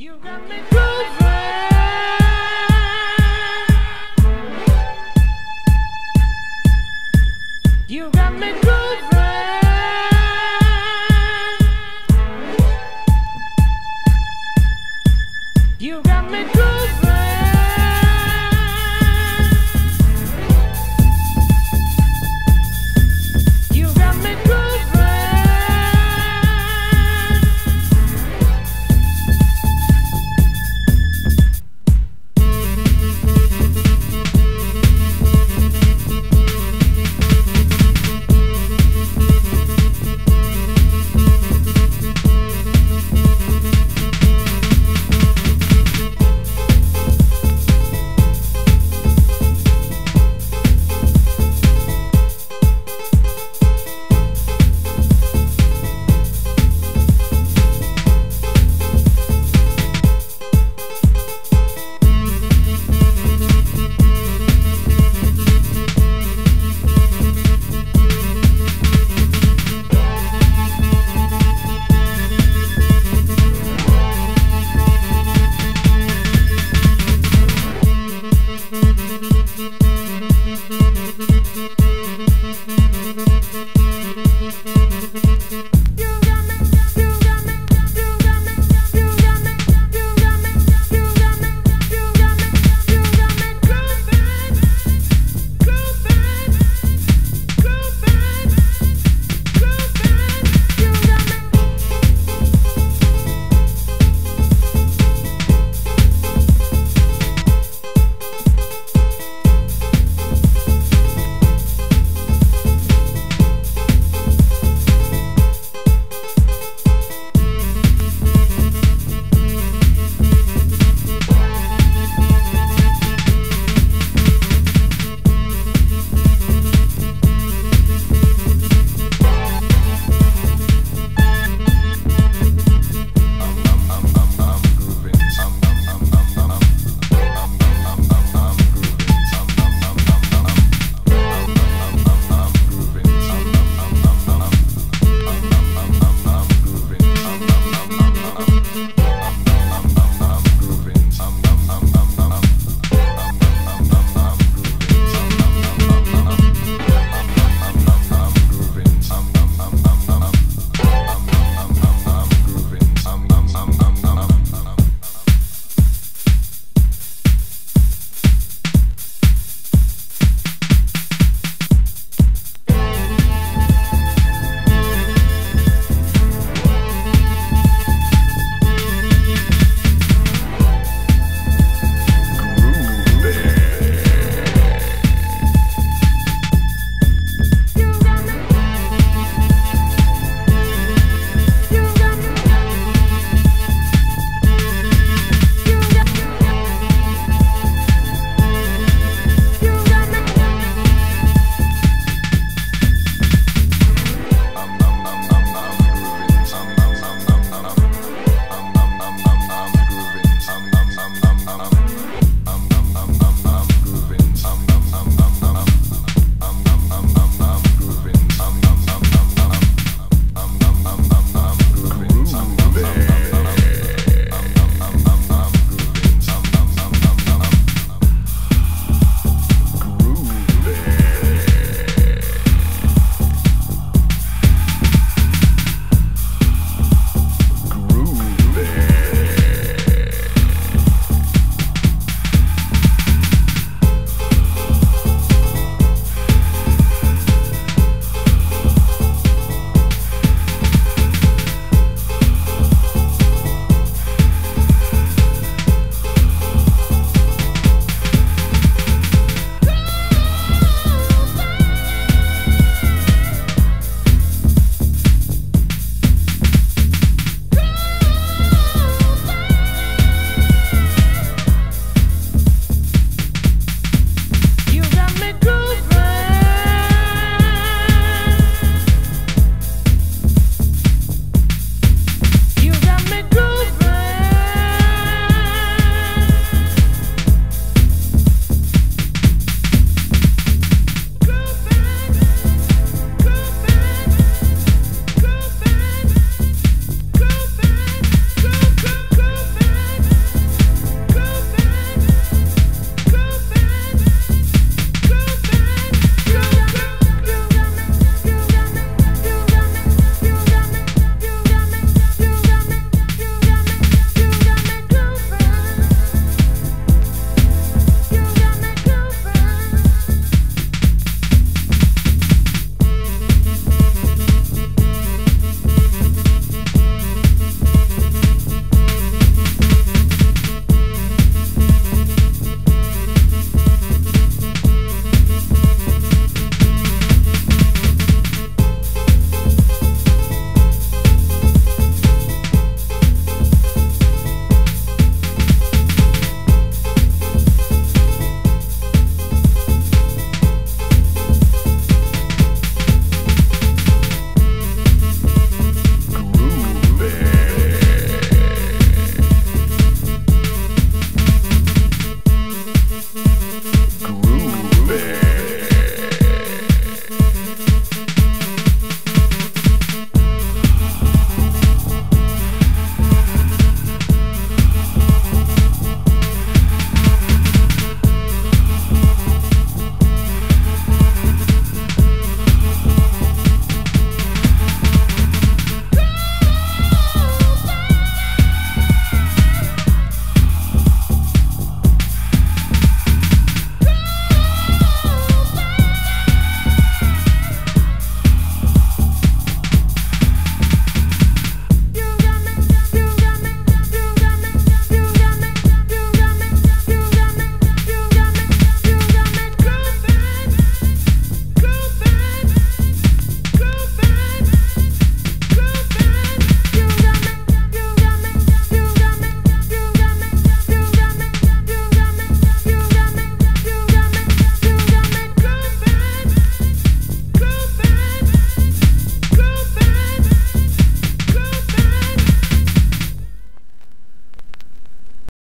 You got me grooving. You got me grooving. You got me grooving.